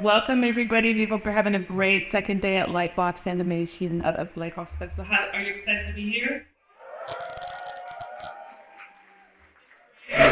welcome everybody. We hope you're having a great second day at Lightbox Animation at of Lightbox Festival. How, are you excited to be here?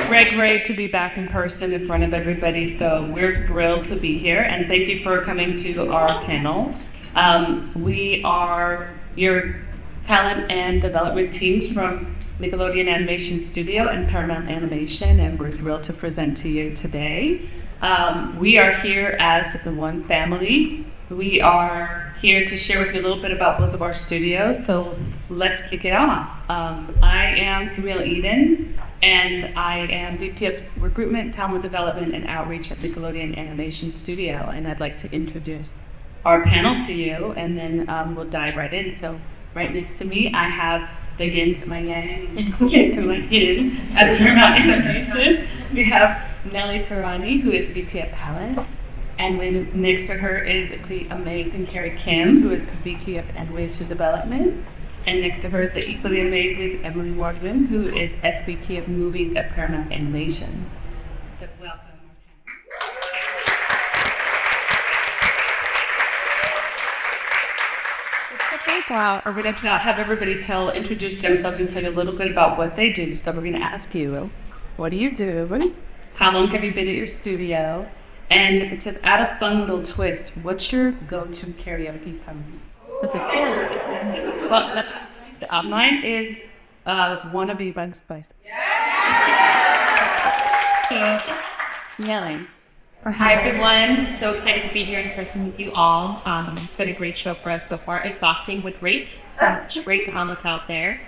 Great, great to be back in person in front of everybody. So we're thrilled to be here, and thank you for coming to our panel. Um, we are your talent and development teams from Nickelodeon Animation Studio and Paramount Animation, and we're thrilled to present to you today. Um, we are here as the one family. We are here to share with you a little bit about both of our studios, so let's kick it off. Um, I am Camille Eden, and I am VP of Recruitment, Talent Development, and Outreach at Nickelodeon Animation Studio, and I'd like to introduce our panel to you, and then um, we'll dive right in. So, right next to me, I have again to my yang, to my yin at Paramount Animation. We have Nellie Ferrani, who is VP of Talent. And when next to her is the amazing Carrie Kim, who is VP of Animation Development. And next to her is the equally amazing Emily Wardman, who is SVP of Movies at Paramount Animation. So welcome. Wow, we're going to have everybody tell, introduce themselves and tell you a little bit about what they do. So we're going to ask you, what do you do? How long have you been at your studio? And it's an add a fun little twist. What's your go-to karaoke song? Well, uh, mine is uh, "Wannabe" by Spice. Yeah. Yelling. Hi everyone, so excited to be here in person with you all. Um, it's been a great show for us so far. Exhausting but great, so much great talent out there.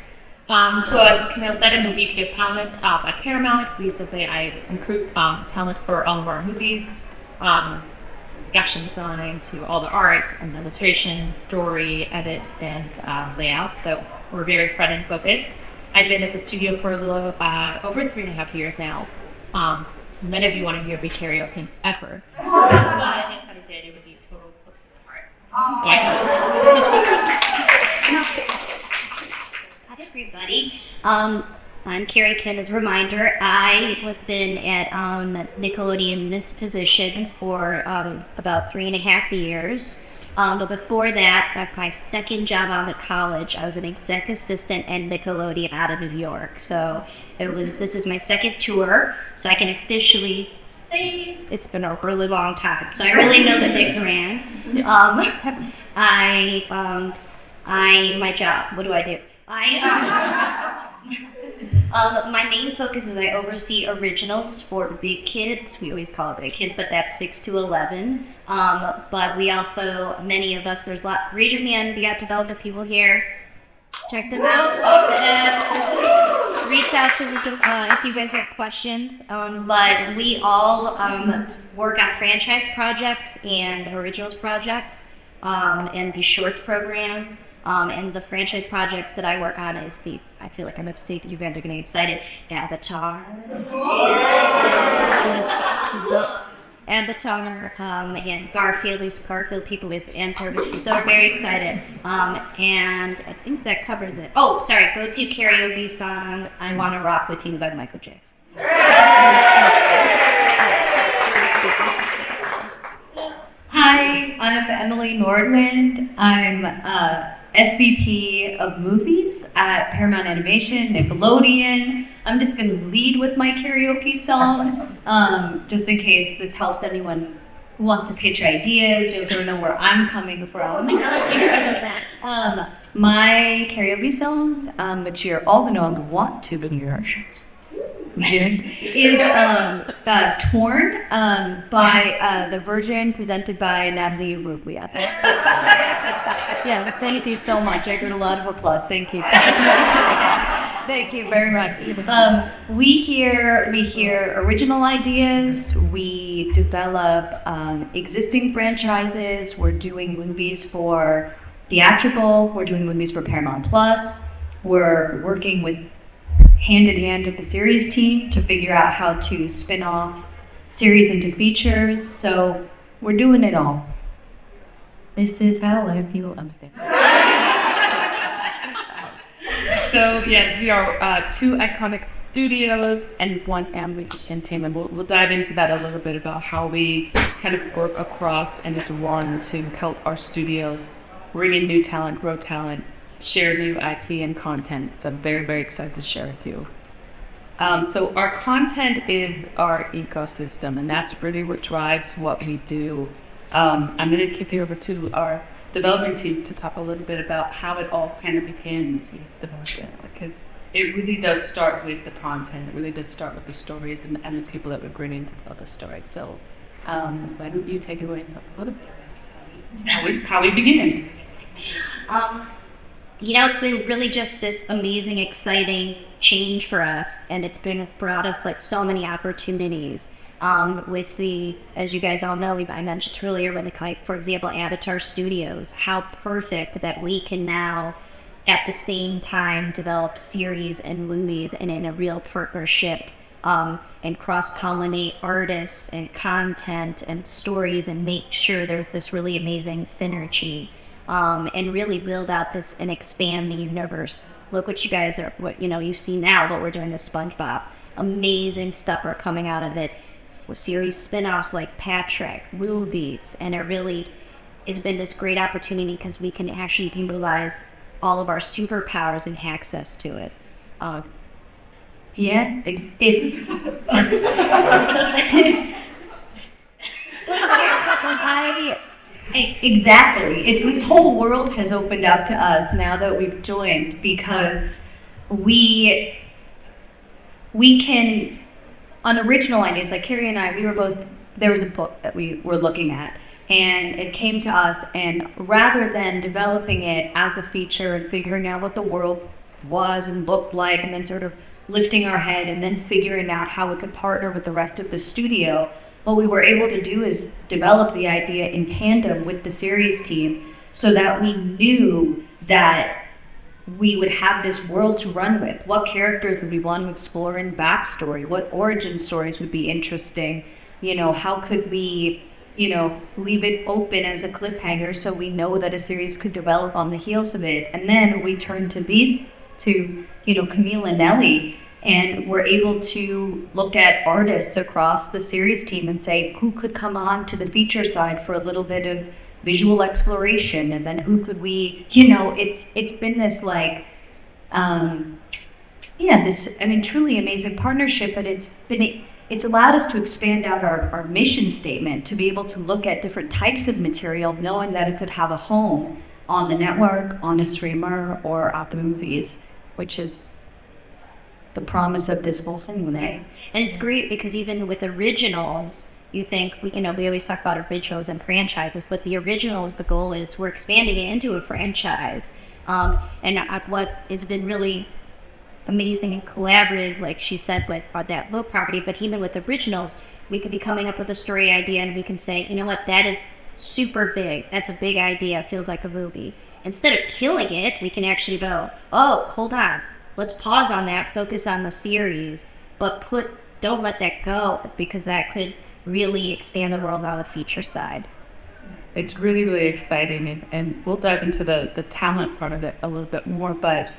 Um, so as Camille said, I'm the VP of Talent uh, at Paramount. Basically, I recruit um, talent for all of our movies, um, action design to all the art, and illustration, story, edit, and uh, layout. So we're very front end focused. I've been at the studio for a little uh, over three and a half years now. Um, none of you want to hear me karaoke ever. but if I did, it would be total flips Hi everybody. Um, I'm Carrie Kim. As a reminder, I have been at um, Nickelodeon in this position for um, about three and a half years. Um, but before that, at my second job out of college, I was an exec assistant at Nickelodeon out of New York. So it was this is my second tour, so I can officially say it's been a really long time. So I really know the Nick brand. Um, I um, I my job. What do I do? I um, um, my main focus is I oversee originals for big kids. We always call it big kids, but that's six to eleven. Um, but we also, many of us, there's a lot. Raise your hand. We got development people here. Check them out. Talk to them. Reach out to them uh, if you guys have questions. Um, but we all um, work on franchise projects and originals projects um, and the shorts program. Um, and the franchise projects that I work on is the, I feel like I'm upset, you guys are getting excited, Avatar. and the toner, um, and Garfield, is Garfield people is and. So we're very excited. Um, and I think that covers it. Oh, sorry, go to karaoke song I Wanna Rock With You by Michael Jackson. Hi, I'm Emily Nordwind. I'm uh, SVP of movies at Paramount Animation, Nickelodeon. I'm just going to lead with my karaoke song, um, just in case this helps anyone who wants to pitch ideas, just so know where I'm coming from. um, my karaoke song, um, which you're all going to want to hear, is um, uh, Torn um, by uh, The Virgin, presented by Natalie Imbruglia. yeah, thank you so much. I got a lot of applause. Thank you. Thank you very much. Um, we hear we hear original ideas. We develop um, existing franchises. We're doing movies for theatrical. We're doing movies for Paramount Plus. We're working with hand in hand with the series team to figure out how to spin off series into features. So we're doing it all. This is how I feel. I'm So yes, we are uh, two iconic studios and one Amway Entertainment. We'll, we'll dive into that a little bit about how we kind of work across and it's one to help our studios bring in new talent, grow talent, share new IP and content. So I'm very, very excited to share with you. Um, so our content is our ecosystem, and that's really what drives what we do. Um, I'm going to kick it over to our development teams to talk a little bit about how it all kind of begins with development, because it really does start with the content. It really does start with the stories and, and the people that we're bringing to tell the story. So um, why don't you take it away and talk a little bit how we, how we begin? Um, you know, it's been really just this amazing, exciting change for us, and it's been brought us like so many opportunities. Um, with the, as you guys all know, I mentioned earlier, when the, like, for example, Avatar Studios, how perfect that we can now, at the same time, develop series and movies and in a real partnership um, and cross pollinate artists and content and stories and make sure there's this really amazing synergy um, and really build out this and expand the universe. Look what you guys are, what you know, you see now what we're doing with SpongeBob. Amazing stuff are coming out of it. Series spin-offs like Patrick, Beats, and it really has been this great opportunity because we can actually utilize all of our superpowers and access to it. Uh, yeah, it's. Exactly. It's this whole world has opened up to us now that we've joined because we we can on original ideas like Carrie and I we were both there was a book that we were looking at and it came to us and rather than developing it as a feature and figuring out what the world was and looked like and then sort of lifting our head and then figuring out how we could partner with the rest of the studio what we were able to do is develop the idea in tandem with the series team so that we knew that we would have this world to run with. What characters would we want to explore in backstory? What origin stories would be interesting? You know, how could we, you know, leave it open as a cliffhanger so we know that a series could develop on the heels of it? And then we turn to these, to, you know, Camille and Nellie and we're able to look at artists across the series team and say who could come on to the feature side for a little bit of visual exploration and then who could we you know it's it's been this like um yeah this i mean truly amazing partnership but it's been it's allowed us to expand out our, our mission statement to be able to look at different types of material knowing that it could have a home on the network on a streamer or at the movies which is the promise of this whole thing And it's great because even with originals, you think, we you know, we always talk about originals and franchises, but the originals, the goal is we're expanding it into a franchise. Um, and what has been really amazing and collaborative, like she said, with that book property, but even with originals, we could be coming up with a story idea and we can say, you know what, that is super big. That's a big idea. Feels like a movie. Instead of killing it, we can actually go, oh, hold on let's pause on that, focus on the series, but put don't let that go because that could really expand the world on the feature side. It's really, really exciting, and, and we'll dive into the, the talent part of it a little bit more. But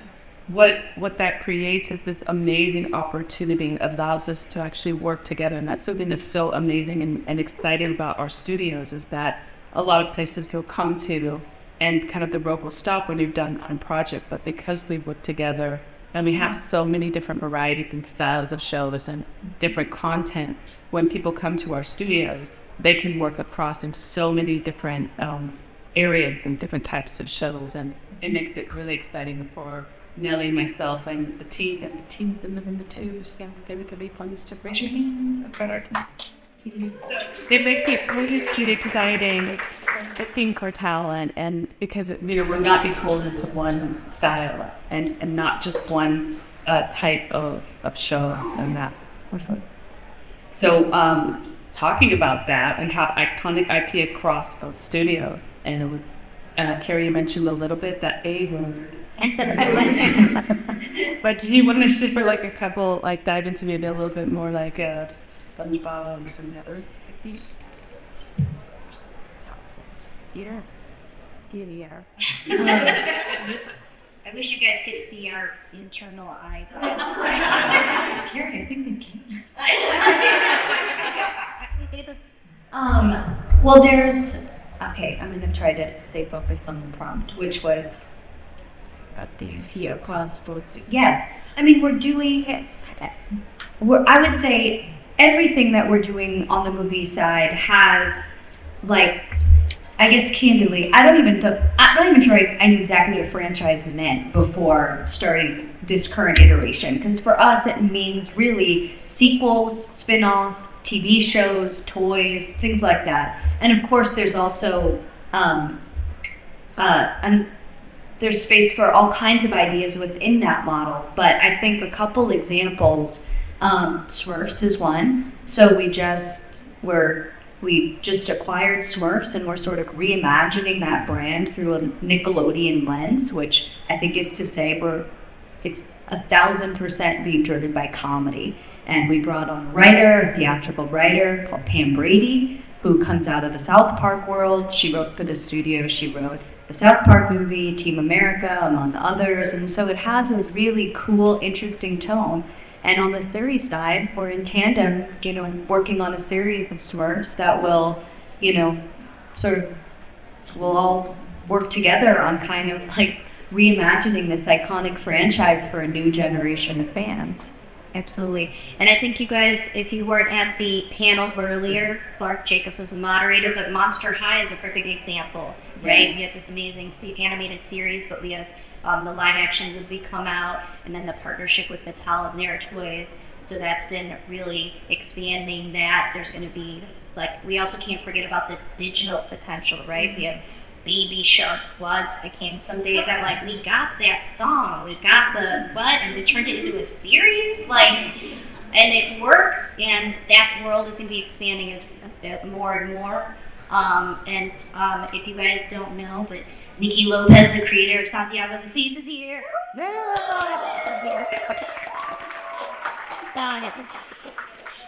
what what that creates is this amazing opportunity allows us to actually work together, and that's something that's so amazing and, and exciting about our studios is that a lot of places you'll come to and kind of the rope will stop when you've done some project, but because we work together and we have so many different varieties and styles of shows and different content. When people come to our studios, they can work across in so many different um, areas and different types of shows, and it makes it really exciting for Nellie, myself, and the team, and the teams in the too. So maybe could be fun to raise your hands. I've got our team. It makes it really exciting I think our talent and because you know we're not beholden to one style and, and not just one uh, type of, of shows and that. So um, talking about that and how iconic IP across both studios and it would, uh, Carrie mentioned a little bit that A word. but do you want to share like a couple like dive into maybe a little bit more like uh, SpongeBob or some other Peter? Peter. I wish you guys could see our internal eye. Carrie, I think they can. Um, well, there's, okay, I'm gonna try to stay focused on the prompt, which was At the here class sports. Yes, I mean we're doing. We're, I would say everything that we're doing on the movie side has, like, I guess candidly, I don't even. I'm not even sure I, knew exactly what franchise meant before starting this current iteration. Because for us, it means really sequels, spin-offs, TV shows, toys, things like that. And of course, there's also um, uh, there's space for all kinds of ideas within that model. But I think a couple examples, um, is one. So we just we're we just acquired Smurfs and we're sort of reimagining that brand through a Nickelodeon lens, which I think is to say we're it's a thousand percent being driven by comedy. And we brought on a writer, a theatrical writer called Pam Brady, who comes out of the South Park world. She wrote for the studio, she wrote the South Park movie, Team America, among others. And so it has a really cool, interesting tone. And on the series side, we're in tandem, you know, working on a series of Smurfs that will, you know, sort of, we'll all work together on kind of like reimagining this iconic franchise for a new generation of fans. Absolutely. And I think you guys, if you weren't at the panel earlier, Clark Jacobs was the moderator, but Monster High is a perfect example, right? We have this amazing animated series, but we have um, the live action movie come out, and then the partnership with Mattel and their toys. So that's been really expanding that. There's going to be, like, we also can't forget about the digital potential, right? We have Baby Shark Floods. I came some days I'm like, we got that song, we got the what, and we turned it into a series, like, and it works, and that world is going to be expanding as uh, more and more. Um, and um, if you guys don't know, but Niki Lopez, the creator of Santiago Seas, is here.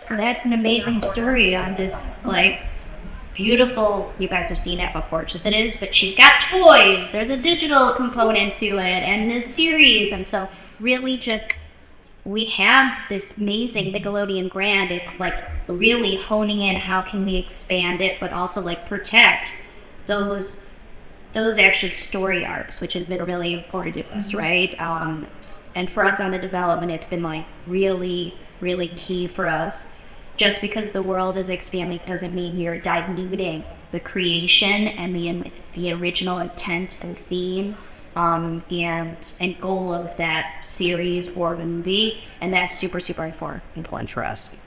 So that's an amazing story on this like beautiful. You guys have seen it before, just it is, but she's got toys. There's a digital component to it, and this series, and so really just we have this amazing Nickelodeon brand. It like really honing in how can we expand it, but also like protect those those actual story arcs, which has been really important to us, right? Um, and for us on the development, it's been like really, really key for us. Just because the world is expanding doesn't mean you're diluting the creation and the the original intent and theme um, and and goal of that series or movie, and that's super, super important important for us.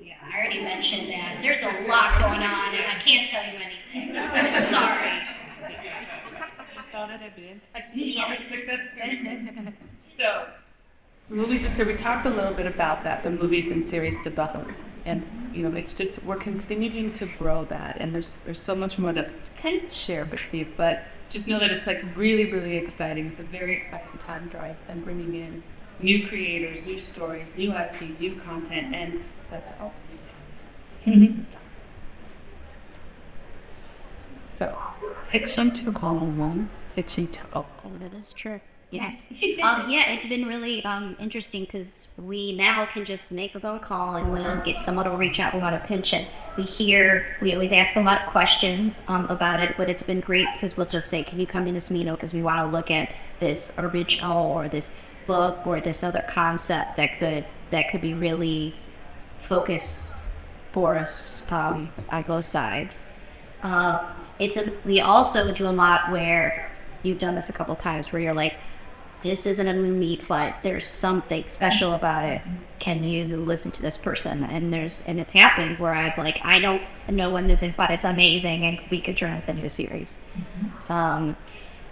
Yeah, I already mentioned that. There's a lot going on, and I can't tell you anything. I'm sorry. Just thought it advanced. Yeah. So, movies and so we talked a little bit about that, the movies and series development. And you know, it's just we're continuing to grow that and there's there's so much more to kind of share with you, but just know that it's like really, really exciting. It's a very exciting time for us and bringing in new creators, new stories, new IP, new content, and that's all. Mm-hmm. So, Fiction to call one. Fiction to Oh, that is true. Yes. um, yeah, it's been really um, interesting because we now can just make a phone call and we'll get someone to reach out. We a pension. We hear, we always ask a lot of questions um, about it, but it's been great because we'll just say, can you come to this meeting because we want to look at this original or this book or this other concept that could that could be really focus for us um, on both sides. Uh, it's a, we also do a lot where you've done this a couple times where you're like, this isn't a movie, but there's something special about it. Can you listen to this person? And there's and it's happened where I've like, I don't know when this is, but it's amazing, and we could turn this into a series. Um,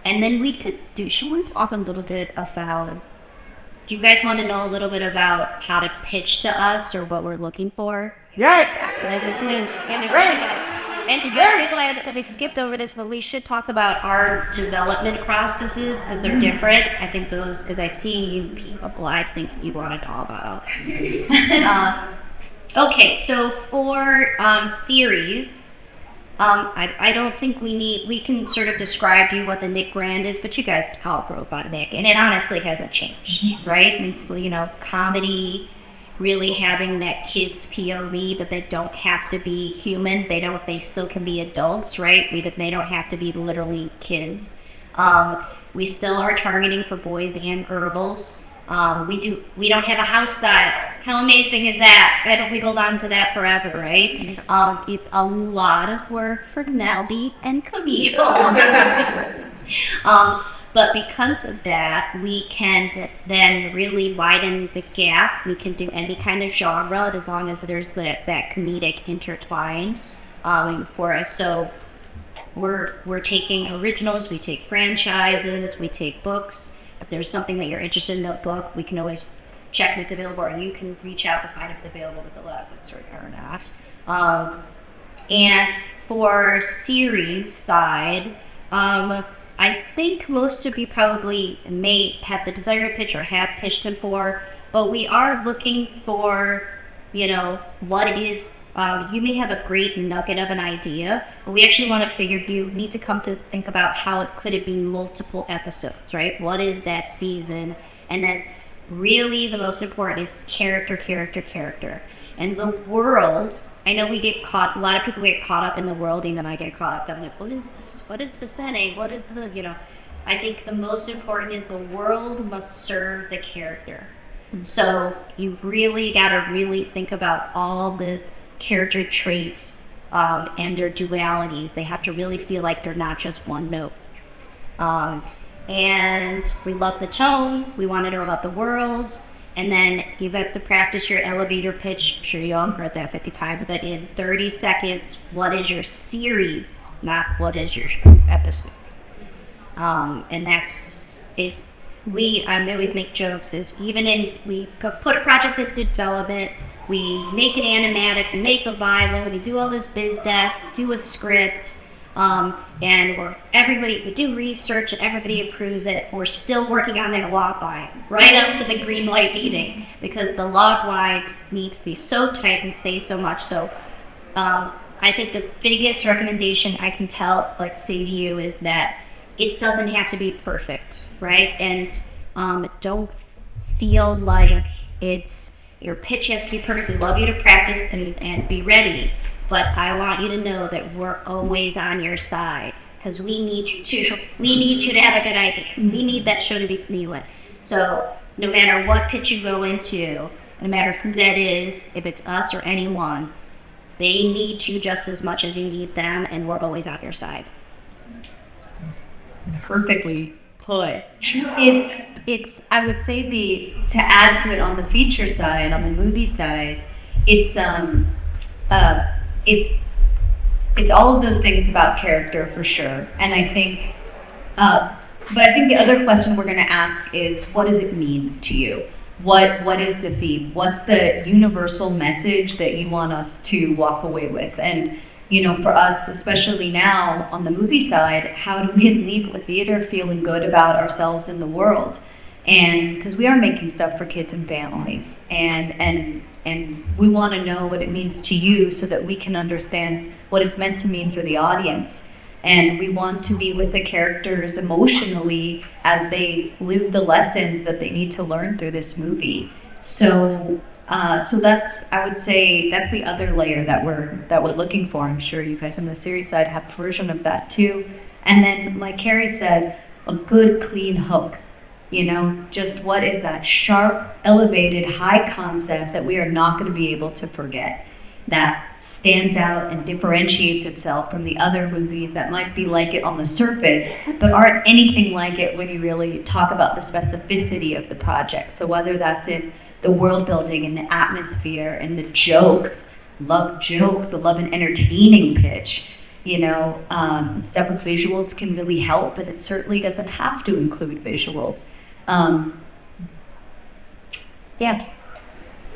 and then we could do. Should we talk a little bit about? Do you guys want to know a little bit about how to pitch to us or what we're looking for? Yes! Like this is and. And very glad that we skipped over this, but we should talk about our development processes because they're different. I think those, because I see you people, I think you want to talk about. uh, okay, so for um, series, Um, I, I don't think we need, we can sort of describe to you what the Nick brand is, but you guys all wrote about Nick, and it honestly hasn't changed, right? It's, you know, comedy, really having that kid's POV, but they don't have to be human. They don't, they still can be adults, right? We, they don't have to be literally kids. Um, we still are targeting for boys and girls. Um, we do. We don't have a house style. How amazing is that? I hope we hold on to that forever, right? Um, it's a lot of work for Nelby and Camille. but because of that, we can then really widen the gap. We can do any kind of genre as long as there's that, that comedic intertwine um, for us. So we're we're taking originals, we take franchises, we take books. If there's something that you're interested in a book, we can always check if it's available, or you can reach out to find if it's available. There's a lot of books not. Um, and for series side, um, I think most of you probably may have the desire to pitch or have pitched them for, but we are looking for, you know, what it is. Um, you may have a great nugget of an idea, but we actually want to figure you need to come to think about how it could it be multiple episodes, right? What is that season? And then really the most important is character, character, character. And the world, I know we get caught, a lot of people get caught up in the world, even I get caught up. I'm like, what is this? What is the setting? What is the, you know? I think the most important is the world must serve the character. So you've really got to really think about all the character traits um, and their dualities. They have to really feel like they're not just one note. Um, and we love the tone. We want to know about the world. And then you have to practice your elevator pitch. I'm sure you all heard that 50 times, but in 30 seconds, what is your series, not what is your episode? Um, and that's it. We I always make jokes. Is even in we put a project into development, we make it animatic, we make a Bible, we do all this biz dev, do a script, um, and we're everybody we do research and everybody approves it. We're still working on the log line right up to the green light meeting because the log lines needs to be so tight and say so much. So um, I think the biggest recommendation I can tell, like say to you, is that it doesn't have to be perfect, right? And um, don't feel like it's your pitch has to be perfect. We love you to practice and, and be ready, but I want you to know that we're always on your side because we need you to. We need you to have a good idea. We need that show to be Cleveland. So no matter what pitch you go into, no matter who that is, if it's us or anyone, they need you just as much as you need them, and we're always on your side. perfectly put. It's it's I would say the to add to it on the feature side, on the movie side, it's um uh it's it's all of those things about character for sure. And I think uh but I think the other question we're gonna ask is what does it mean to you? What what is the theme? What's the universal message that you want us to walk away with? And you know, for us, especially now on the movie side, how do we leave the theater feeling good about ourselves in the world? And because we are making stuff for kids and families, and and and we want to know what it means to you, so that we can understand what it's meant to mean for the audience. And we want to be with the characters emotionally as they live the lessons that they need to learn through this movie. So uh, so that's I would say that's the other layer that we're that we're looking for. I'm sure you guys on the series side have a version of that too. And then, like Carrie said, a good clean hook. You know, just what is that sharp, elevated, high concept that we are not going to be able to forget that stands out and differentiates itself from the other movies that might be like it on the surface, but aren't anything like it when you really talk about the specificity of the project. So whether that's in the world building and the atmosphere and the jokes, love jokes, I love an entertaining pitch. You know, um, stuff with visuals can really help, but it certainly doesn't have to include visuals. Um, yeah.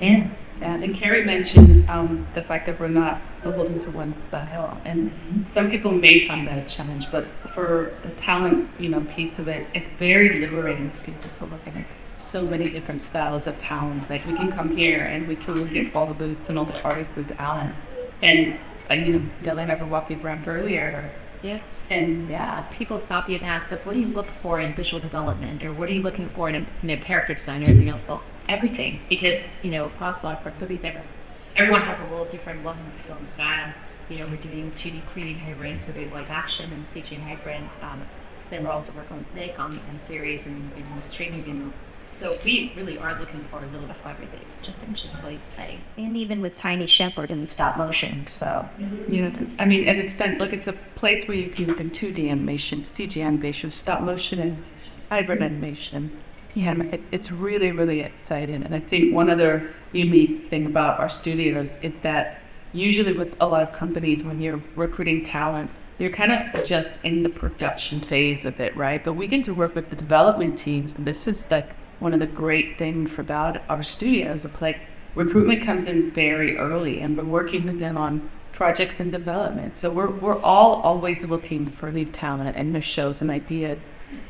Yeah. Yeah, and Carrie mentioned um, the fact that we're not beholden to one style, and some people may find that a challenge. But for the talent, you know, piece of it, it's very liberating to people to look at so many different styles of talent. Like we can come here and we can look at all the booths and all the artists of talent, and you know, Dylan ever walking around earlier. Yeah. And Yeah, people stop you and ask, like, what do you look for in visual development, or what are you looking for in a, in a character design, or everything else? Well, everything, because you know, across all our movies, everyone, everyone has a little different look and feel and style. You know, we're doing 2D, 3D hybrids, we're doing like action and CG hybrids. Um, then we're also working with Nick on, on series and, and streaming, and so we really are looking for a little bit of everything, just which is really exciting. And even with Tiny Shepherd in the stop motion, so. you know, I mean, and it's done look, it's a place where you can do 2D animation, CG animation, stop motion, and hybrid mm-hmm. animation. Yeah, it, it's really, really exciting. And I think one other unique thing about our studios is that usually with a lot of companies, when you're recruiting talent, you're kind of just in the production phase of it, right? But we get to work with the development teams, and this is like one of the great things about our studio is like recruitment comes in very early, and we're working with them on projects and development. So we're we're all always looking for new talent and new shows and ideas.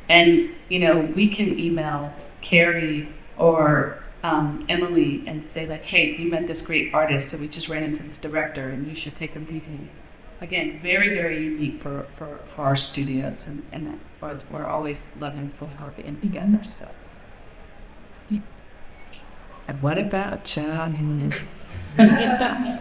And you know, we can email Carrie or um, Emily and say like, "Hey, we met this great artist, so we just ran into this director, and you should take a meeting." Again, very very unique for for, for our studios, and and we're, we're always loving for working together. So. And what about John? a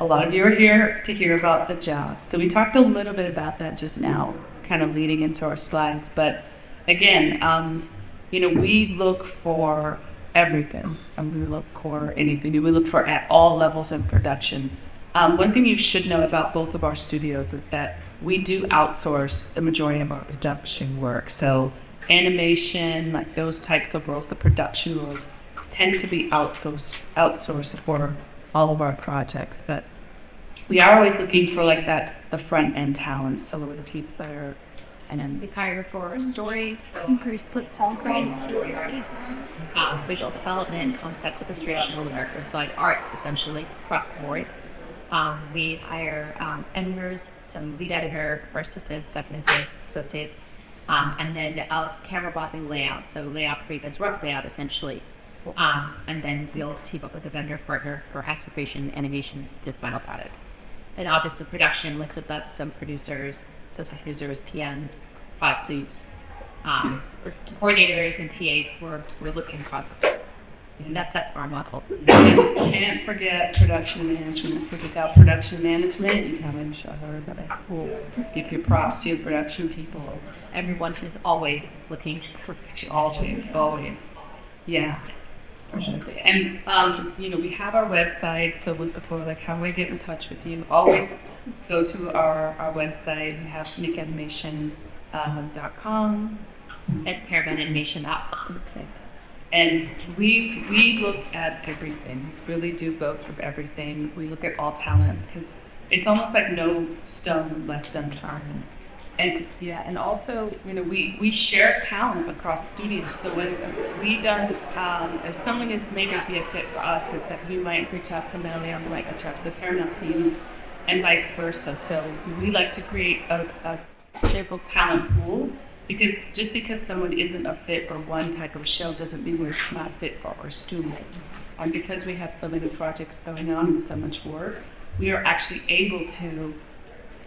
lot of you are here to hear about the job. So we talked a little bit about that just now, kind of leading into our slides. But again, um, you know, we look for everything, and we look for anything. We look for at all levels of production. Um, one thing you should know about both of our studios is that we do outsource the majority of our production work. So animation, like those types of roles, the production roles, tend to be outsourced outsourced for all of our projects. But we are always looking for like that the front end talent. So the people that are and then We hire for story, so increase split talent writing, story artists, um, visual development, concept with the straight up middle America side art, essentially across the board. Um, we hire um, editors, some lead editor, first assistants, second assist- associates, um, and then uh, camera blocking layout. So layout previous rough layout essentially. Um, and then we'll team up with a vendor partner for aspiration animation to final product. And obviously production looks at that some producers, assistant producers, PMs, product suits, um, coordinators and PAs. We're, we're looking across the. Isn't that that's our model? can't forget production management. Because without production management, you haven't show everybody. Cool. Give your props to your production people. Everyone is always looking for Always, always. Yeah. And um, you know, we have our website. So was before like how we get in touch with you. Always go to our, our website. We have nickanimationcom at paramountanimation.com. And we we look at everything. Really do go through everything. We look at all talent because it's almost like no stone left unturned. And yeah, and also you know we we share talent across studios. So when we done um, if someone is maybe be a fit for us, it's that we might reach out to Melanie, or we might to the Paramount teams, and vice versa. So we like to create a, a talent pool because just because someone isn't a fit for one type of show doesn't mean we're not fit for our students. And because we have so many projects going on and so much work, we are actually able to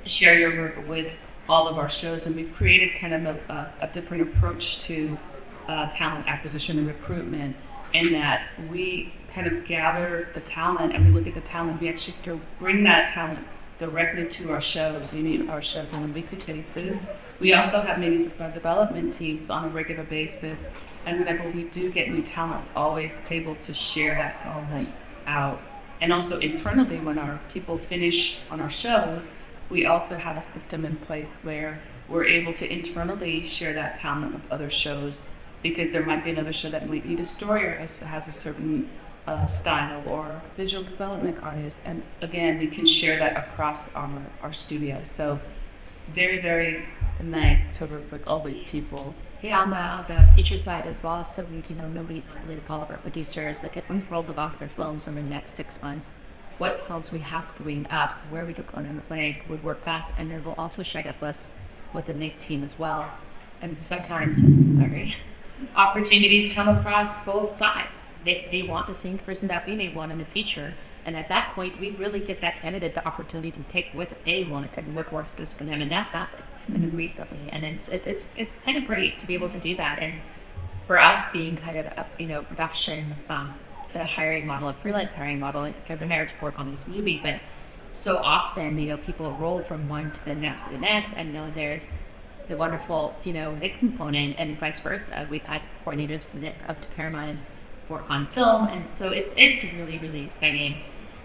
share your work with all of our shows, and we've created kind of a, a, different approach to uh, talent acquisition and recruitment. In that we kind of gather the talent and we look at the talent. We actually bring that talent directly to our shows. We meet our shows on a weekly basis. We also have meetings with our development teams on a regular basis. And whenever we do get new talent, always able to share that talent out. And also internally, when our people finish on our shows, we also have a system in place where we're able to internally share that talent with other shows because there might be another show that might need a story or has, a certain uh, style or visual development artist. And again, we can share that across our, our studio. So very, very nice to work with all these people. Yeah, on the, on the feature side as well. So we, you know, nobody call up our producers. Look at who's rolled off their films in the next six months. What films we have going up, where we look on in the bank would work best, and then we'll also share that us with the Nick team as well. And sometimes, sorry, opportunities come across both sides. They, they want the same person that we may want in the future. And at that point, we really give that candidate the opportunity to pick what they want and what works best for them, and that's happened mm-hmm. recently. And it's, it's it's it's kind of great to be able to do that. And for us, being kind of a, you know production, um, the hiring model, a freelance hiring model, kind the marriage work on this movie, but so often, you know, people roll from one to the next to the next, and know there's the wonderful, you know, Nick component, and vice versa. We've had coordinators from Nick up to Paramount work on film, and so it's it's really really exciting.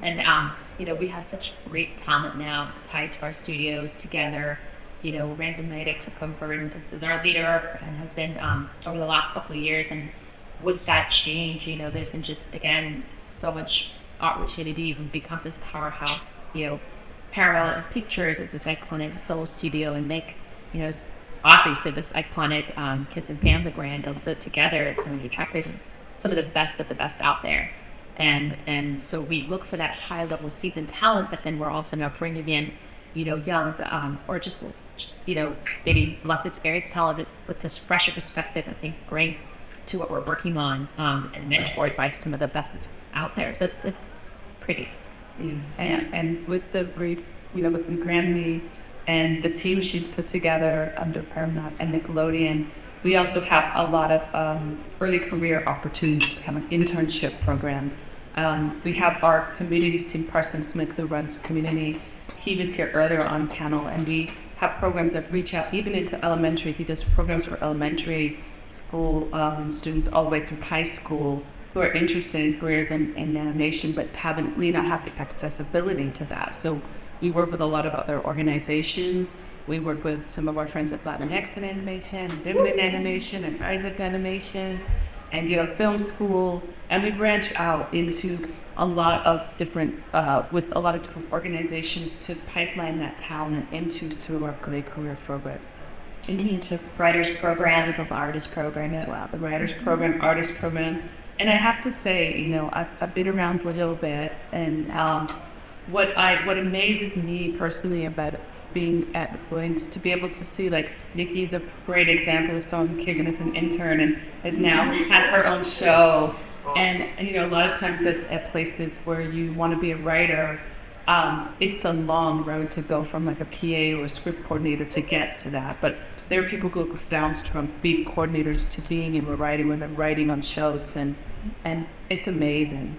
And um, you know, we have such great talent now tied to our studios together. You know, Ramsey Naito took over and this is our leader and has been um, over the last couple of years. And with that change, you know, there's been just again so much opportunity to even become this powerhouse. You know, Paramount Pictures is this iconic film studio, and make you know, it's obviously this iconic um, Kids and Family brand. And so together, it's going to attract some of the best of the best out there and and so we look for that high level seasoned talent, but then we're also now bringing in, you know, young um, or just, just you know maybe less experienced talent with this fresher perspective. I think bring to what we're working on um, and mentored by some of the best out there. So it's it's pretty. Yeah. And, and with the great, you know, with Grammy and the team she's put together under Paramount and Nickelodeon, we also have a lot of um, early career opportunities. We have an internship program um, we have our communities team, Parson Smith, who runs community. He was here earlier on panel, and we have programs that reach out even into elementary. He does programs for elementary school um, students all the way through high school who are interested in careers in, animation but haven't really not have the accessibility to that. So we work with a lot of other organizations. We work with some of our friends at Latinx in Animation, Women Animation, and Isaac Animation and you know film school and we branch out into a lot of different uh, with a lot of different organizations to pipeline that talent into some of our career programs into writers program the artist program as well the writers program artist program and i have to say you know i've, I've been around for a little bit and um, what i what amazes me personally about being at the Queens to be able to see like Niki's a great example of someone who came in as an intern and is now has her own show. And, and you know, a lot of times at, at places where you want to be a writer, um, it's a long road to go from like a PA or a script coordinator to get to that. But there are people who go down from being coordinators to being in writing when they're writing on shows and and it's amazing.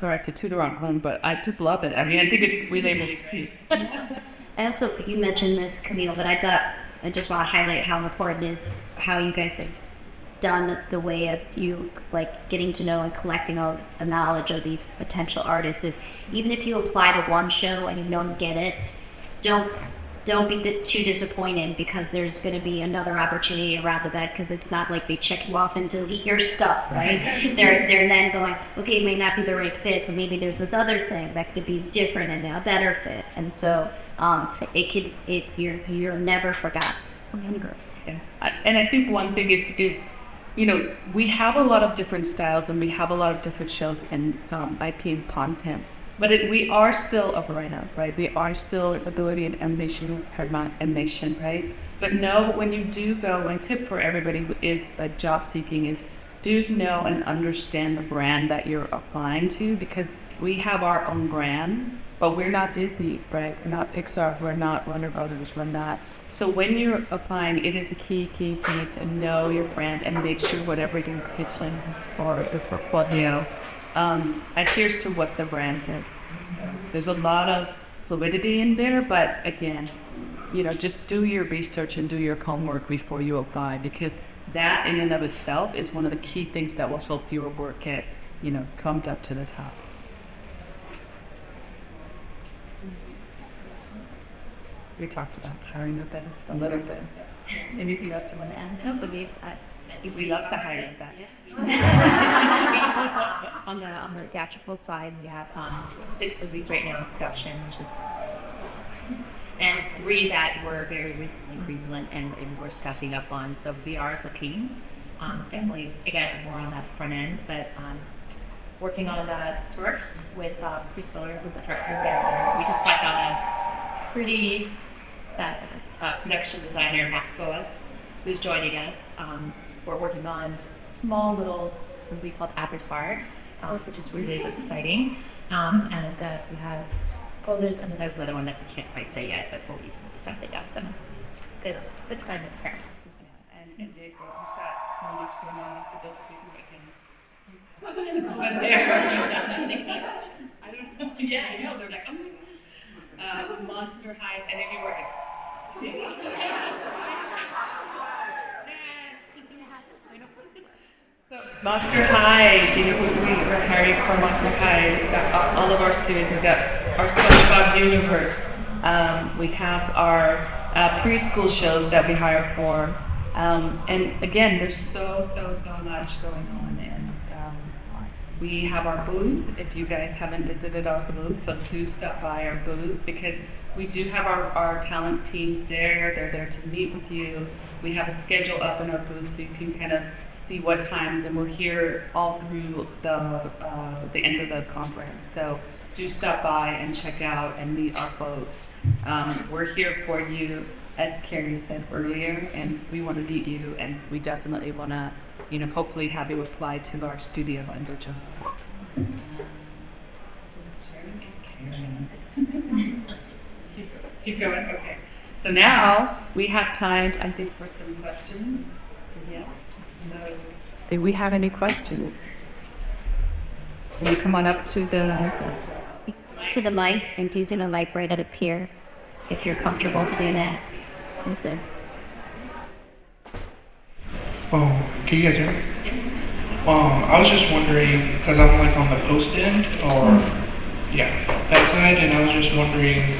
Sorry to tutor on home, but I just love it. I mean, I think it's really able to see. I also, you mentioned this, Camille, but I thought I just want to highlight how important is how you guys have done the way of you like getting to know and collecting all the knowledge of these potential artists is even if you apply to one show and you don't get it, don't don't be too disappointed because there's going to be another opportunity around the bed because it's not like they check you off and delete your stuff, right? they're they're then going, okay, it may not be the right fit, but maybe there's this other thing that could be different and a better fit, and so um, it could it you're you're never forgotten. Yeah. And I think one thing is is you know we have a lot of different styles and we have a lot of different shows and um, IP and content, but it, we are still a variety, right? We are still ability and ambition, Paramount animation, right? But no, when you do go, my tip for everybody who is a job seeking is do know and understand the brand that you're applying to because we have our own brand but we're not Disney, right? We're not Pixar. We're not Warner Brothers. We're not. So when you're applying, it is a key, key thing to know your brand and make sure whatever you're pitching or the portfolio um, adheres to what the brand is. There's a lot of fluidity in there, but again, you know, just do your research and do your homework before you apply because that in and of itself is one of the key things that will help your work get, you know, come up to the top. we talked about hiring the best a little bit. Anything else you want to add? I don't believe that. We love to hire that. on the on the theatrical side, we have um, six movies right now in production, which is and three that were very recently prevalent and, and we're stepping up on. So we are looking um, definitely again more on that front end, but um, working on the Smurfs with uh, Chris Miller, who's the director, and we just signed on a pretty that uh, production designer Max Boas, who's joining us. Um, we're working on a small little movie called Avatar, uh, which is really exciting. Um, and that we have, oh, there's, and there's another one that we can't quite say yet, but we'll be something else. So it's good. It's good time to prepare. Yeah, and, and Diego, we've got so much going on for those of you who can. But there, I don't know. Yeah, I know. They're like, oh my god. Uh, Monster High, and if you were. Monster High, you know, we, we're hiring for Monster High. We've got all of our students. We've got our SpongeBob universe. Um, we have our uh, preschool shows that we hire for. Um, and again, there's so, so, so much going on. And um, we have our booth. If you guys haven't visited our booth, so do stop by our booth because we do have our, our talent teams there. They're there to meet with you. We have a schedule up in our booth so you can kind of see what times, and we're here all through the uh, the end of the conference. So do stop by and check out and meet our folks. Um, we're here for you, as Carrie said earlier, and we want to meet you, and we definitely want to, you know, hopefully have you apply to our studio under job. Keep going. Okay. So now we have time, I think, for some questions. Yes. No. Do we have any questions? Can you come on up to the? To the mic and using the mic right a here, if you're comfortable to do that. Yes, sir. Oh, can you guys hear me? Um, I was just wondering, because I'm like on the post end, or, yeah, that side, and I was just wondering,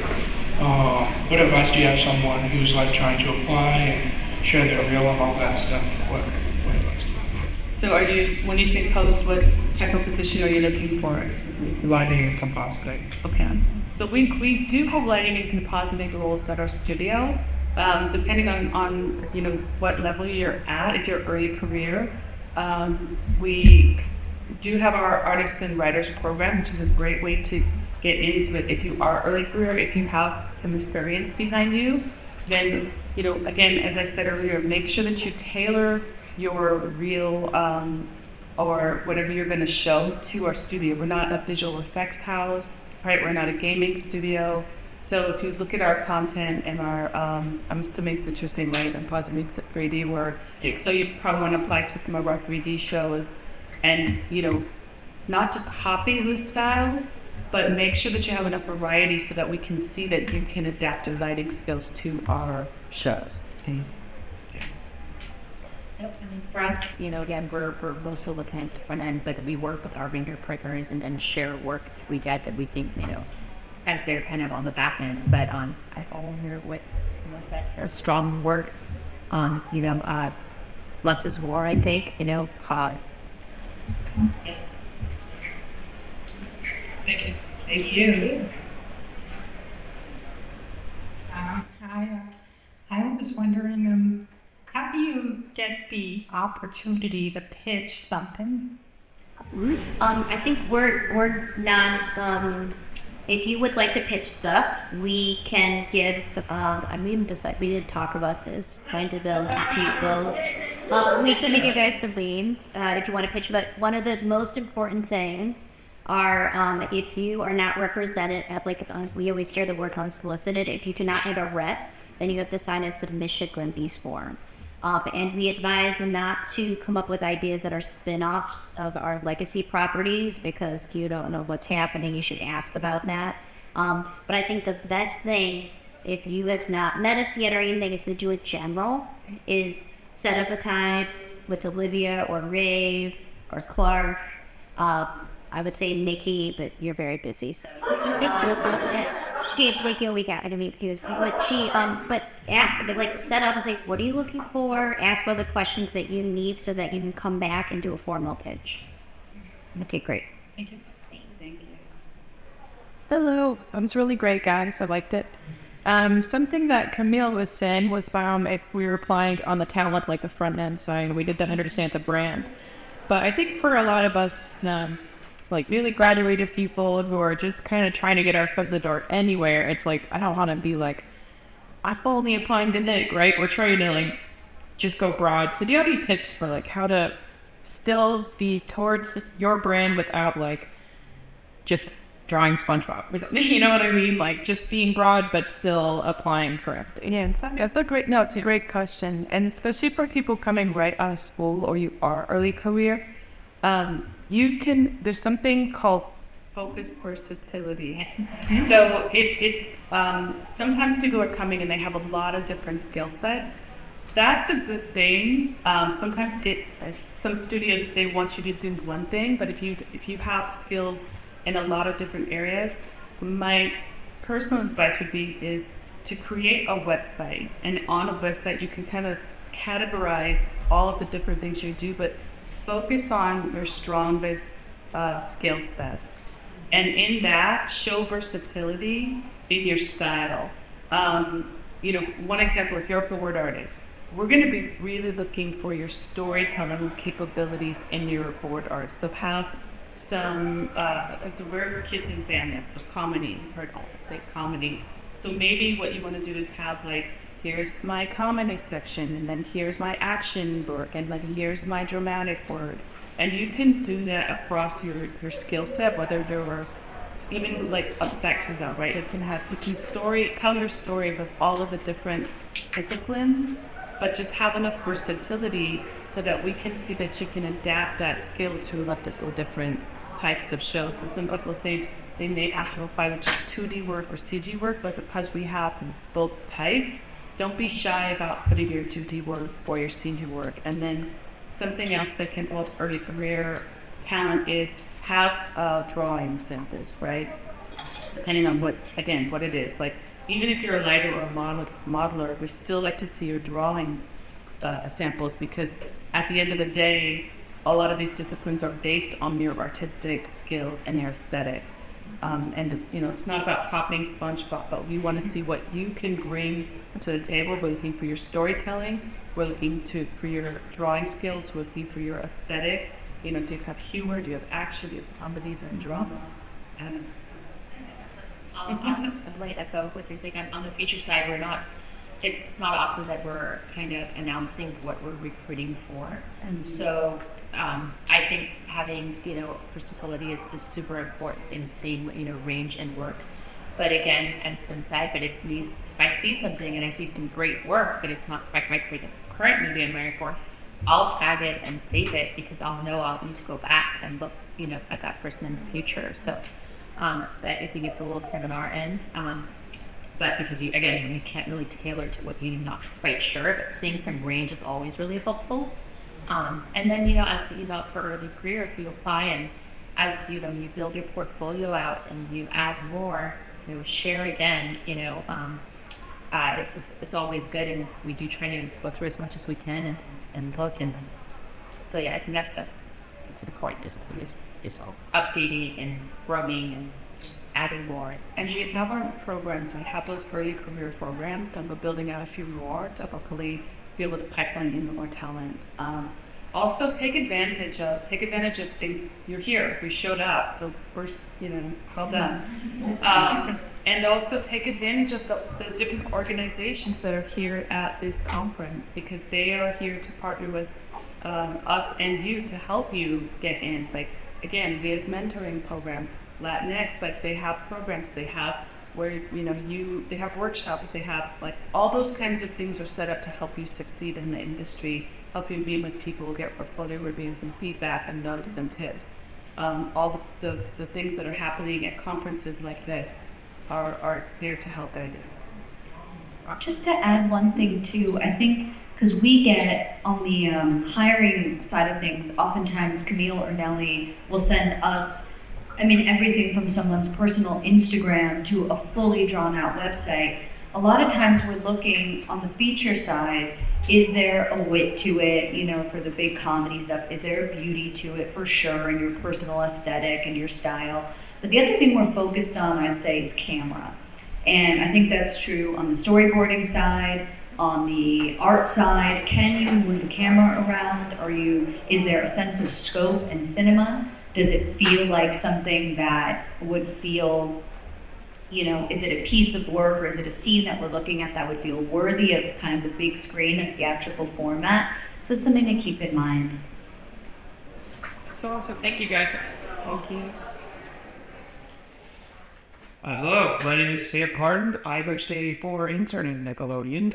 um, what advice do you have someone who's like trying to apply and share their reel and all that stuff? What, what advice do you have? So are you, when you say post, what type of position are you looking for? Lighting and compositing. Okay. So we, we do have lighting and compositing roles at our studio. Um, depending on, on you know what level you're at, if you're early career, um, we do have our artists and writers program, which is a great way to get into it. If you are early career, if you have some experience behind you, then you know again, as I said earlier, make sure that you tailor your reel um, or whatever you're going to show to our studio. We're not a visual effects house, right? We're not a gaming studio. So if you look at our content and our, um, I'm assuming it's saying, right? I'm positive it's 3D work. So you probably want to apply to some of our 3D shows, and you know, not to copy the style, but make sure that you have enough variety so that we can see that you can adapt your lighting skills to our shows. Okay. Yep, I mean, for us, you know, again, we're, we're mostly looking at the front end, but we work with our vendor partners and, and share work we get that we think, you know, as they're kind of on the back end. But um, I follow here what Melissa, her strong work on, you know, uh, less is more, I think, you know, uh, Thank you. Thank you. Uh, I, uh, I was wondering, um, how do you get the opportunity to pitch something? Um, I think we're we're not. Um, if you would like to pitch stuff, we can give. Um, I mean, decide we didn't talk about this. Trying to build people. Um, we can give you guys some leads uh, if you want to pitch. But one of the most important things are um, if you are not represented at like we always hear the word unsolicited. If you do not have a rep, then you have to sign a submission grantee form. Uh, and we advise not to come up with ideas that are spin-offs of our legacy properties because you don't know what's happening. You should ask about that. Um, but I think the best thing, if you have not met us yet or anything, is to do it general, is set up a time with Olivia or Ray or Clark. Uh, I would say Niki, but you're very busy, so she like you know, we got to meet with you, but she um but ask like set up like what are you looking for? Ask all the questions that you need so that you can come back and do a formal pitch. Okay, great. Thank you. Thank you. Hello, that was really great, guys. I liked it. Um, something that Camille was saying was um, if we were applying on the talent, like the front end side, we didn't understand the brand. But I think for a lot of us, um, like newly graduated people who are just kind of trying to get our foot in the door anywhere, it's like, I don't want to be like, I'm only applying to Nick, right? We're trying to like just go broad. So do you have any tips for like how to still be towards your brand without like just drawing SpongeBob. You know what I mean? Like just being broad, but still applying correctly. Yeah, it's, that's a great. No, it's a great question, and especially for people coming right out of school or you are early career, um, you can. There's something called focus versatility. So it, it's um, sometimes people are coming and they have a lot of different skill sets. That's a good thing. Um, sometimes it, some studios they want you to do one thing, but if you if you have skills in a lot of different areas, my personal advice would be is to create a website, and on a website you can kind of categorize all of the different things you do, but focus on your strongest uh, skill sets. And in that show versatility in your style. Um, you know one example if you're a board artist we're going to be really looking for your storytelling capabilities in your board art so have some uh, so we're kids and families so comedy heard all say comedy. So maybe what you want to do is have like here's my comedy section and then here's my action work and then here's my dramatic work and you can do that across your, your skill set, whether there were even like effects that right? It can have you can story tell your story with all of the different disciplines, but just have enough versatility so that we can see that you can adapt that skill to multiple different types of shows. And some people think they may have to apply with just 2D work or CG work, but because we have both types, don't be shy about putting your 2D work for your CG work. And then something else that can help early career talent is have a drawing samples, right? Depending on what, again, what it is. Like, even if you're a lighter or a model, modeler, we still like to see your drawing uh, samples because at the end of the day, a lot of these disciplines are based on your artistic skills and your aesthetic. Um, and you know, it's not about copying SpongeBob, but we want to see what you can bring to the table. We're looking for your storytelling. We're looking to for your drawing skills. We're looking for your aesthetic. You know, do you have humor? Do you have action? Do you have comedy and drama? And I'll, I'll like echo what you're saying. On the feature side, we're not. It's not often that we're kind of announcing what we're recruiting for, and so um, I think having you know versatility is, is super important in seeing you know range and work. But again, and it's been said, but if if I see something and I see some great work, but it's not for the current movie I'm married for, I'll tag it and save it because I'll know I'll need to go back and look you know at that person in the future. So um, I think it's a little kind of on our end. Um, but because you again you can't really tailor to what you're not quite sure, but seeing some range is always really helpful. Um, and then, you know, as you know, for early career, if you apply and as you know, you build your portfolio out and you add more, you know, share again, you know, um, uh, it's, it's, it's always good. And we do try to go through as much as we can and, and look. And so, yeah, I think that's, that's, that's the point is, is, is updating and growing and adding more. And we have our programs, we have those early career programs, and we're building out a few more to hopefully be able to pipeline in more talent. Um, also, take advantage of take advantage of things. You're here. We showed up, so first, you know, well done. Um, and also take advantage of the, the different organizations that are here at this conference because they are here to partner with um, us and you to help you get in. Like again, VIA's mentoring program, Latinx, like they have programs. They have where you know you they have workshops they have like all those kinds of things are set up to help you succeed in the industry help you meet with people get portfolio reviews and feedback and notes and tips. Um, all the, the, the, things that are happening at conferences like this are, are there to help that just to add one thing too i think because we get on the um, hiring side of things oftentimes camille or nellie will send us I mean, everything from someone's personal Instagram to a fully drawn out website. A lot of times we're looking on the feature side is there a wit to it, you know, for the big comedy stuff? Is there a beauty to it for sure, and your personal aesthetic and your style? But the other thing we're focused on, I'd say, is camera. And I think that's true on the storyboarding side, on the art side. Can you move the camera around? Are you is there a sense of scope and cinema? Does it feel like something that would feel, you know, is it a piece of work or is it a scene that we're looking at that would feel worthy of kind of the big screen and theatrical format? So something to keep in mind. That's awesome. Thank you guys. Thank you. Uh, hello, my name is Sam Pardon. I'm actually a former intern in Nickelodeon.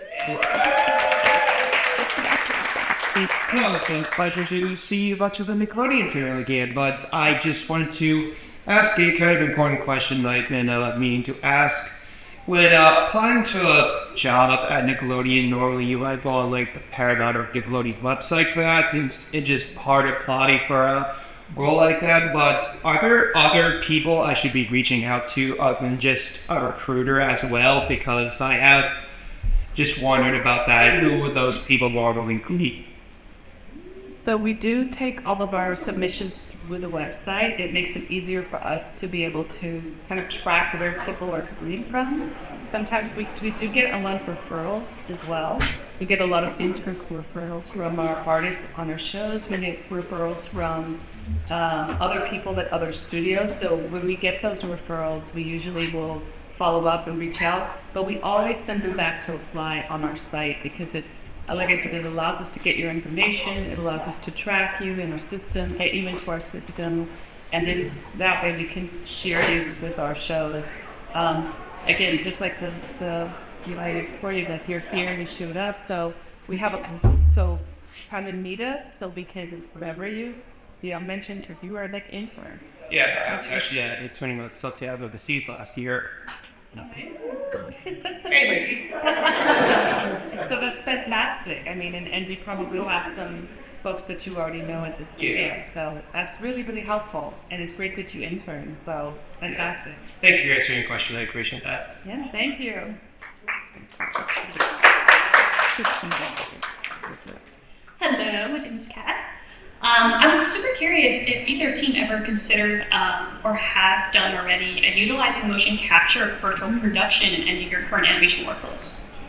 It's a pleasure to see a bunch of the Nickelodeon family again, but I just wanted to ask a kind of important question that I've been uh, meaning to ask. When uh, applying to a job at Nickelodeon, normally you might go on like the Paramount or Nickelodeon website for that, it's it's just hard applying for a role like that. But are there other people I should be reaching out to other than just a recruiter as well? Because I have just wondered about that. Who would those people normally be? So we do take all of our submissions through the website. It makes it easier for us to be able to kind of track where people are coming from. Sometimes we, we do get a lot of referrals as well. We get a lot of intern referrals from our artists on our shows. We get referrals from um, other people at other studios. So when we get those referrals, we usually will follow up and reach out. But we always send them back to apply on our site because it like I said, it allows us to get your information. It allows us to track you in our system, get you into our system, and then that way we can share you with our shows. Um, again, just like the the you before you that you're here and you showed up, so we have a so kind of meet us so we can remember you. Yeah, I mentioned you are like influencers. Yeah, actually had a training with Santiago the Seas last year. So that's fantastic. I mean, and, and we probably will have some folks that you already know at the studio. So that's really, really helpful. And it's great that you intern. So fantastic. Thank you for answering your question. I appreciate that. Yeah, thank you. Hello, my name is Kat. Um, I was super curious if either team ever considered um, or have done already uh, utilizing motion capture virtual production in any of your current animation workflows.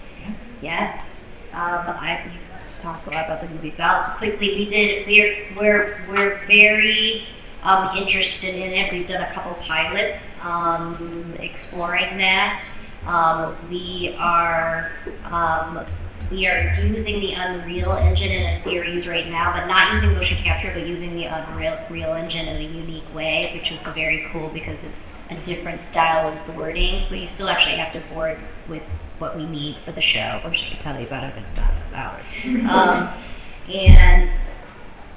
Yes. Um, I talked a lot about the movies. But quickly, we did. We're we're we're very um, interested in it. We've done a couple pilots um, exploring that. Um, we are we are using the Unreal Engine in a series right now, but not using motion capture, but using the Unreal Real Engine in a unique way, which is very cool because it's a different style of boarding, but you still actually have to board with what we need for the show. Should I tell you about it? It's not about. Um, and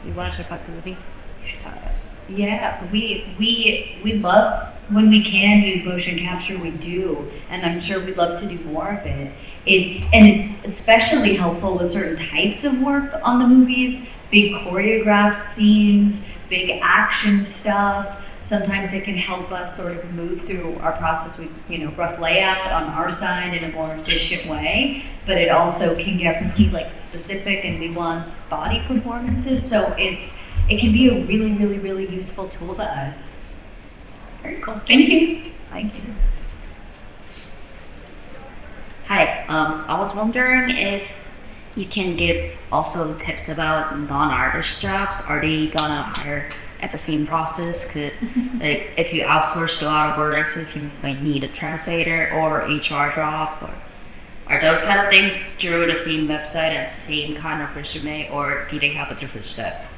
you want to talk about the movie? You should talk about it. Yeah, we we we love when we can use motion capture. We do, and I'm sure we'd love to do more of it. It's and it's especially helpful with certain types of work on the movies, big choreographed scenes, big action stuff. Sometimes it can help us sort of move through our process with you know rough layout on our side in a more efficient way, but it also can get really like specific and nuanced body performances. So it's it can be a really really really useful tool to us. Very cool. Thank you. Thank you. Hi, um, I was wondering if you can give also tips about non-artist jobs. Are they gonna hire at the same process? Could like if you outsource a lot of works, if you might need a translator or HR job, or are those kind of things through the same website and same kind of resume, or do they have a different step?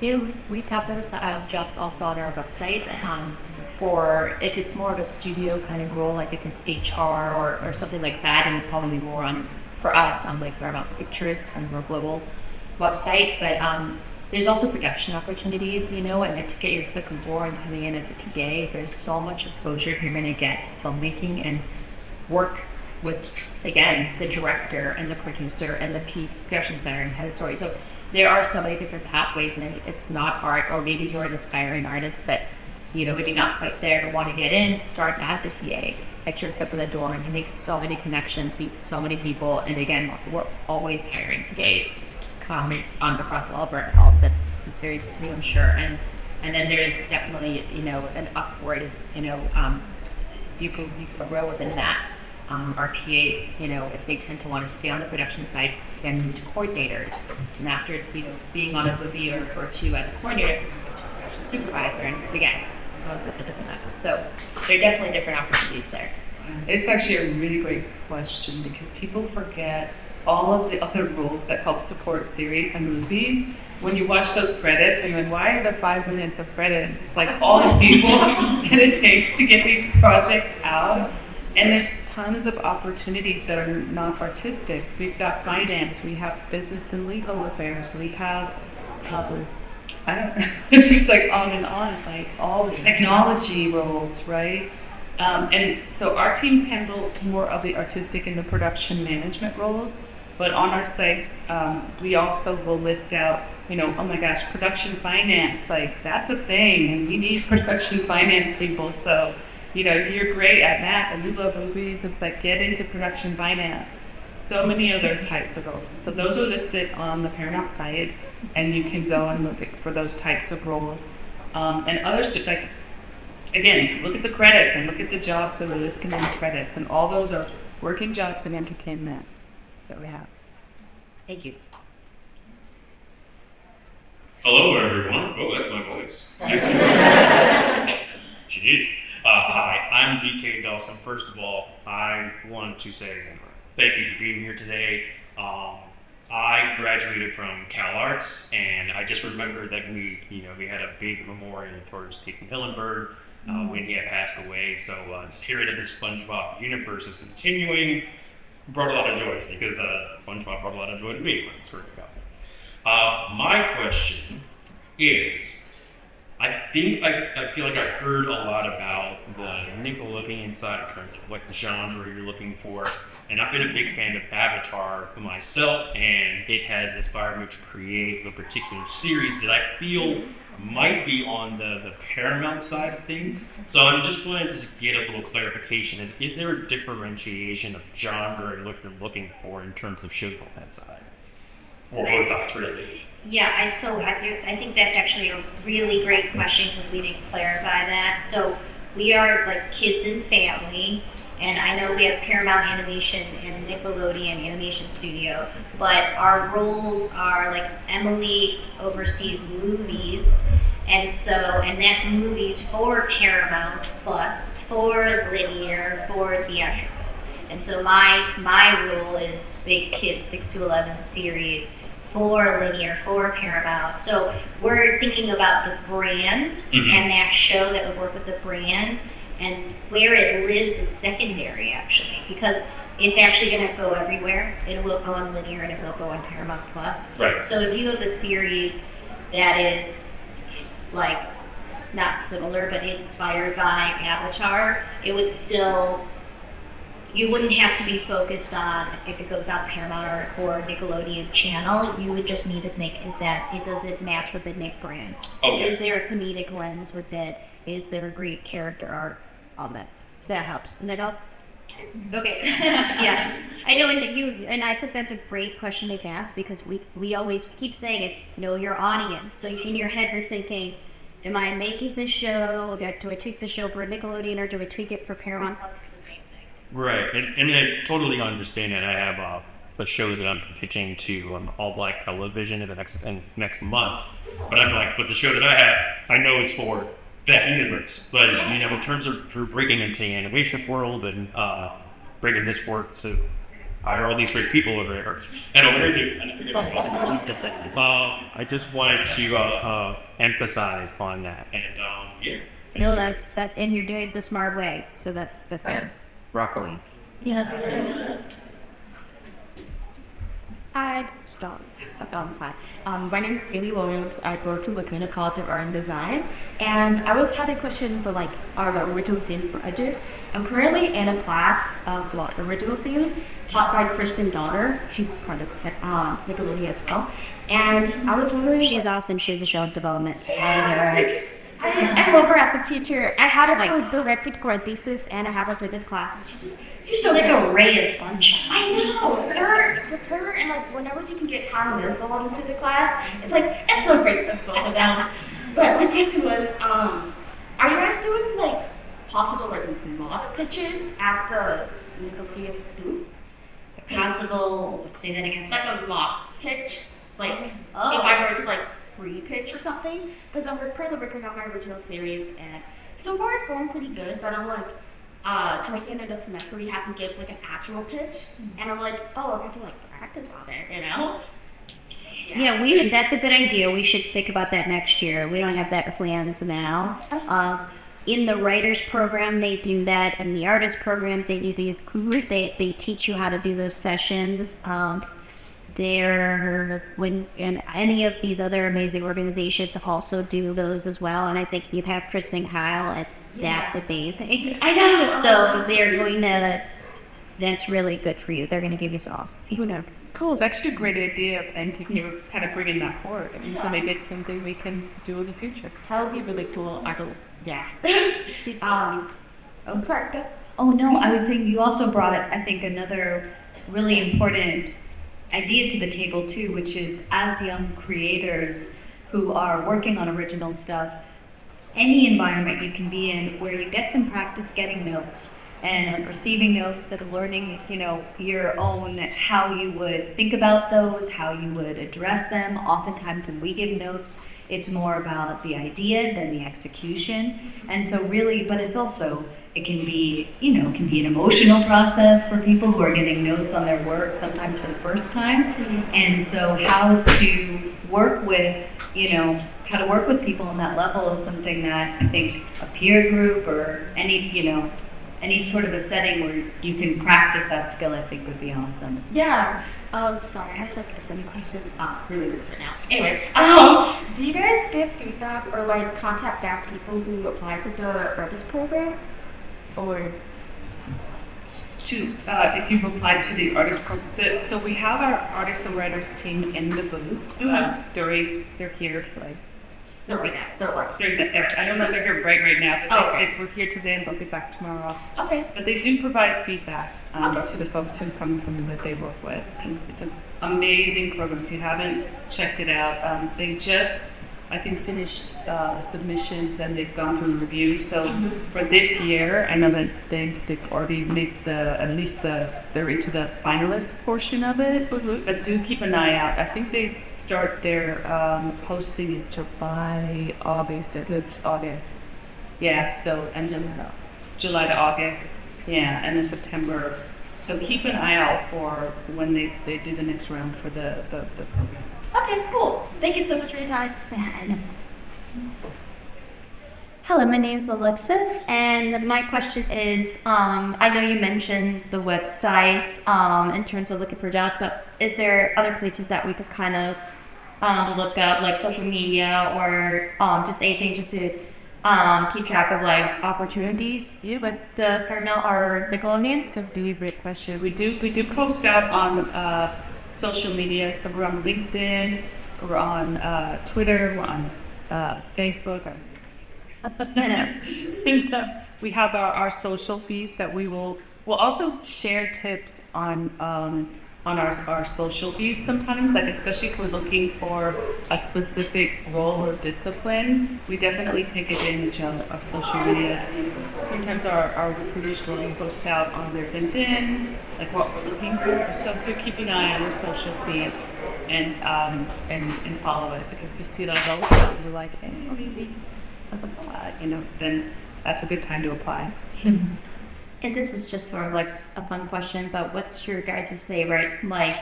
Yeah, we have those uh, jobs also on our website. Um, for if it's more of a studio kind of role, like if it's HR or, or something like that, and probably more on for us on like Paramount Pictures, kind of a global website. But um, there's also production opportunities, you know, and to get your foot in the door and coming in as a PA, there's so much exposure you're going to get to filmmaking and work with again the director and the producer and the production designer and head of story. So there are so many different pathways, and it's not art, or maybe you're an aspiring artist, but you know maybe not quite there to want to get in. Start as a PA, get your foot in the door, and you make so many connections, meet so many people, and again, we're always hiring PAs. Comics on across all of our helps the series too, I'm sure, and and then there's definitely you know an upward you know um, you can you can grow within that um, our PAs, you know, if they tend to want to stay on the production side, then move to coordinators. And after, you know, being on a movie or for two as a coordinator, supervisor, and again, goes up to different levels. So there are definitely different opportunities there. It's actually a really great question because people forget all of the other roles that help support series and movies, when you watch those credits and you're like, why are there five minutes of credits? It's like all the people that it takes to get these projects out. And there's tons of opportunities that are not artistic. We've got finance, we have business and legal affairs, we have, uh, I don't know, it's like on and on, like all the technology roles, right? Um, and so our teams handle more of the artistic and the production management roles. But on our sites, um, we also will list out, you know, oh my gosh, production finance, like that's a thing, and we need production finance people. So, you know, if you're great at math and you love movies, it's like get into production finance. So many other types of roles. So those are listed on the Paramount site, and you can go and look for those types of roles. Um, and others, just like again, look at the credits and look at the jobs that are listed in the credits, and all those are working jobs in entertainment that we have. Thank you. Hello, everyone. Oh, that's my voice. Jeez. Hi, I'm BK Dawson. First of all, I want to say thank you for being here today. Um, I graduated from Cal Arts, and I just remember that we, you know, we had a big memorial for Stephen Hillenburg uh, when he had passed away. So uh, just hearing that the SpongeBob universe is continuing brought a lot of joy to me because uh, SpongeBob brought a lot of joy to me when it's heard about. Uh, my question is, I think I, I feel like I heard a lot about the Nickelodeon side in terms of like the genre you're looking for, and I've been a big fan of Avatar myself, and it has inspired me to create a particular series that I feel might be on the, the Paramount side of things. So I'm just wanting to get a little clarification. Is, is there a differentiation of genre and what you're looking for in terms of shows on that side? Or both sides, really? Yeah, I so I, I think that's actually a really great question because we didn't clarify that. So we are like kids and family, and I know we have Paramount Animation and Nickelodeon Animation Studio, but our roles are like Emily oversees movies, and so and that movies for Paramount Plus, for linear, for theatrical. And so my my role is big kids six to eleven series for linear, for Paramount. So we're thinking about the brand Mhm. and that show that would work with the brand and where it lives is secondary actually because it's actually going to go everywhere. It will go on linear and it will go on Paramount Plus. Right. So if you have a series that is like not similar but inspired by Avatar, it would still you wouldn't have to be focused on if it goes on Paramount or, or Nickelodeon channel. You would just need to think is that it does it match with the Nick brand? Oh, okay. Is there a comedic lens with it? Is there a great character art? All that stuff. That helps. Doesn't that help? Okay. yeah. I know, and you and I think that's a great question to ask because we we always keep saying is know your audience. So in your head you're thinking, am I making this show? Do I tweak the show for Nickelodeon or do I tweak it for Paramount Plus? It's the same thing. Right, and, and I totally understand that. I have uh, a show that I'm pitching to um, All Black Television in the next in next month, but I'm like, but the show that I have, I know is for that universe. But you know, in terms of for breaking into the animation world and uh, bringing this work to hire all these great people over here and over there too. I Uh, I just wanted to uh, uh, emphasize on that, and um, yeah. No, that's that's and you're doing it the smart way. So that's that's fair. Broccoli. Yes. Hi, stop. Um, hi. Um, my name is Haley Williams. I go to Laguna College of Art and Design, and I was had a question for like our the original scenes for Edges. I'm currently in a class of like original scenes taught by Kristen Daughter. She part of um, Nickelodeon as well, and I was wondering. She's awesome. She's a show of development. And, I, I love her as a teacher. I had her like directed for a thesis, and I have her for this class. She's just like a ray of sunshine. I know. Her, her, and like whenever she can get Hannah Miswell into the class, it's like it's so great with both of them. But my question was, um, are you guys doing like possible like mock pitches at the Nickelodeon booth? Possible. Say that again. Like a mock pitch, like Oh. if I were to like pre-pitch or something, because I'm currently working on my original series, and so far it's going pretty good. But I'm like, uh, towards the end of the semester, we have to give like an actual pitch, and I'm like, oh, I can like practice on it, you know? Yeah, we. That's a good idea. We should think about that next year. We don't have that plans now. Uh, in the writers program, they do that. In the artist program, they do these. They they teach you how to do those sessions. Um, there, when and any of these other amazing organizations also do those as well. And I think you have Kristen Kyle, and that's amazing. I know. So they're going to. That's really good for you. They're going to give you some awesome feedback. Cool. It's actually a great idea. Thank you for kind of bringing that forward. I mean, so maybe it's something we can do in the future. That would be really cool. I could, yeah. um, Oh, sorry. Oh no, I was saying you also brought it. I think another really important idea to the table too, which is as young creators who are working on original stuff, any environment you can be in where you get some practice getting notes and receiving notes and learning, you know, your own how you would think about those, how you would address them. Oftentimes when we give notes, it's more about the idea than the execution. And so really, but it's also it can be, you know, it can be an emotional process for people who are getting notes on their work sometimes for the first time. And so how to work with, you know, how to work with people on that level is something that I think a peer group or any, you know, any sort of a setting where you can practice that skill, I think would be awesome. Yeah. Um, sorry, I have like a semi question uh, related to it now. Anyway, um, do you guys give feedback or like contact back people who apply to the artist program? Or to uh, if you've applied to the artist program. So we have our artists and writers team in the booth uh, during they're here for like they're right now. They're working. They're, yes, I don't know if they're here right right now, but Oh, they, okay. they, we're here today and they'll be back tomorrow. Okay. But they do provide feedback um, to the folks who come from that they work with. And it's an amazing program. If you haven't checked it out, um, they just, I think, finished uh, submissions and they've gone through reviews. So Mm-hmm. for this year, I know that they, they've already made the, at least the, they're into the finalist portion of it. Mm-hmm. But do keep an eye out. I think they start their um, posting is July, August. It's August. Yeah, so end of uh, July to August. Yeah, and then September. So keep an eye out for when they, they do the next round for the, the, the program. Okay, cool. Thank you so much for your time. Hello, my name is Alexis, and my question is, um, I know you mentioned the websites um, in terms of looking for jobs, but is there other places that we could kind of um, look up, like social media or um, just anything just to um, keep track of like opportunities with the Paramount or Nickelodeon? It's a really great question. We do we do post out on uh, social media. So we're on LinkedIn, we're on uh, Twitter, we're on uh, Facebook. Or things that we have our, our social feeds that we will we'll also share tips on um, on our, our social feeds sometimes like especially if we're looking for a specific role or discipline we definitely take advantage of, of social media sometimes our, our recruiters will post out on their linkedin like what we're looking for so do keep an eye on our social feeds and um, and, and follow it because we see those the time we're like hey, maybe apply, you know, then that's a good time to apply. And this is just sort of like a fun question, but what's your guys' favorite like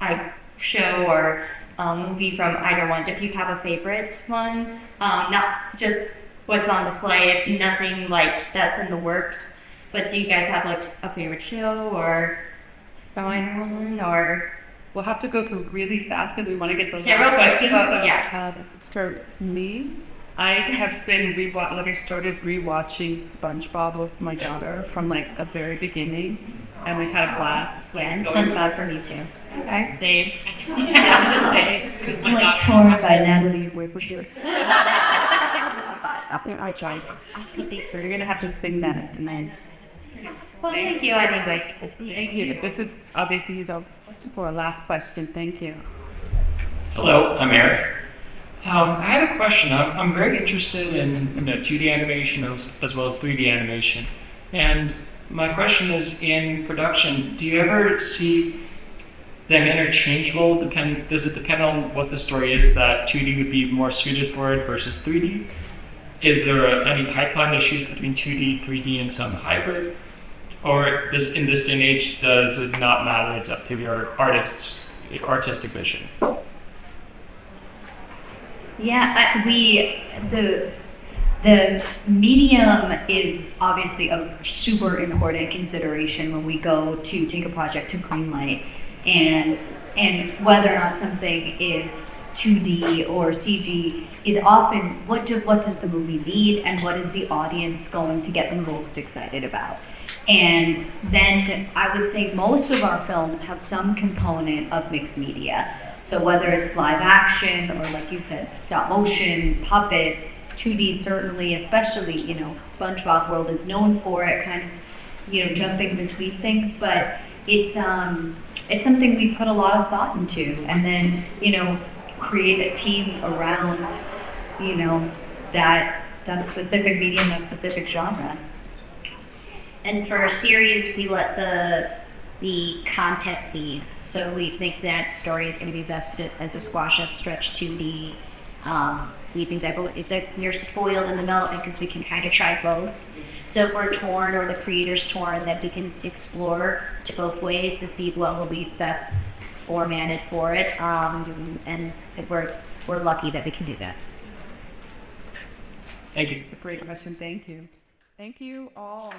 I show or um, movie from either one? If you have a favorite one, um, not just what's on display, nothing like that's in the works, but do you guys have like a favorite show or going or? We'll have to go through really fast because we want to get the Yeah, last real quick. questions. Oh, so, yeah. uh, for me, I have been rewatching. Like I started rewatching SpongeBob with my daughter from like the very beginning, and we've had a blast. Like, Yeah, and SpongeBob for me too. Okay, same. Yeah, the same. 'cause my I'm like daughter- torn by Natalie Wood. I tried. I think you're gonna have to sing that and then. Well, thank you. I think those. Thank you. This is obviously is our for a last question. Thank you. Hello, I'm Eric. Um, I had a question. I'm, I'm very interested in, in the 2D animation as, as well as 3D animation. And my question is in production, do you ever see them interchangeable? Depend, does it depend on what the story is that 2D would be more suited for it versus 3D? is there a, any pipeline issues between 2D, 3D, and some hybrid? Or does, in this day and age, does it not matter? It's up to the artist's artistic vision. Yeah, we the the medium is obviously a super important consideration when we go to take a project to greenlight, and and whether or not something is 2D or CG is often what do, what does the movie need and what is the audience going to get the most excited about. And then I would say most of our films have some component of mixed media. So whether it's live action or like you said, stop motion, puppets, 2D certainly, especially, you know, SpongeBob World is known for it, kind of, you know, jumping between things, but it's um it's something we put a lot of thought into and then, you know, create a team around, you know, that that specific medium, that specific genre. And for a series, we let the the content feed. So we think that story is going to be best fit as a squash up stretch 2D. Um, we think that, that you're spoiled in the development because we can kind of try both. So if we're torn or the creator's torn, that we can explore to both ways to see what will be best formatted for it. Um, and we're, we're lucky that we can do that. Thank you. It's a great question. Thank you. Thank you all.